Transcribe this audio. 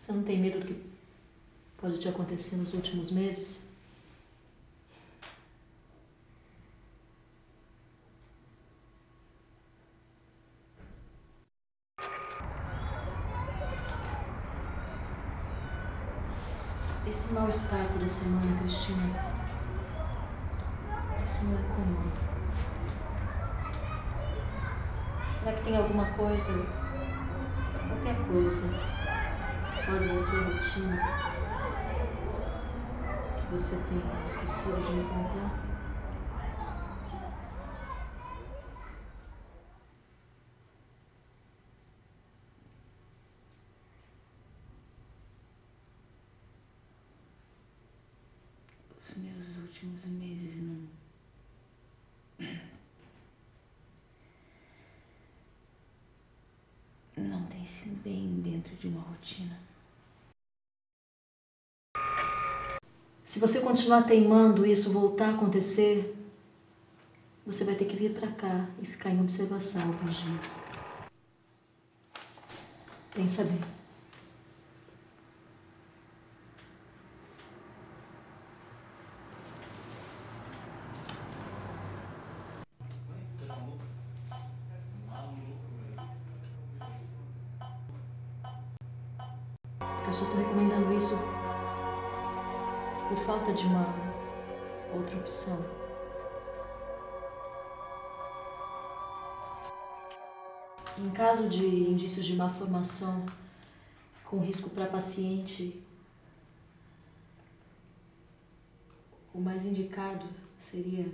Você não tem medo do que pode te acontecer nos últimos meses? Esse mal-estar toda semana, Cristina, isso não é comum. Será que tem alguma coisa, qualquer coisa, fora da sua rotina que você tenha esquecido de me contar? Os meus últimos meses não. Não tem sido bem dentro de uma rotina. Se você continuar teimando isso voltar a acontecer, você vai ter que vir pra cá e ficar em observação alguns dias. Pensa bem. Eu só tô recomendando isso por falta de uma outra opção. Em caso de indícios de má formação com risco para paciente, o mais indicado seria